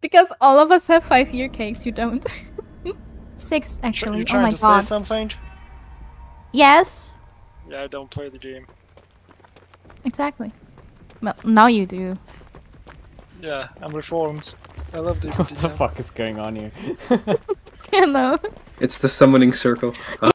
Because all of us have five year cakes, you don't. Six, Tr- actually. You Oh trying my to god. say something? Yes, Yeah, I don't play the game. exactly. Well, now you do. Yeah, I'm reformed. I love the What the fuck is going on here? Hello. It's the summoning circle.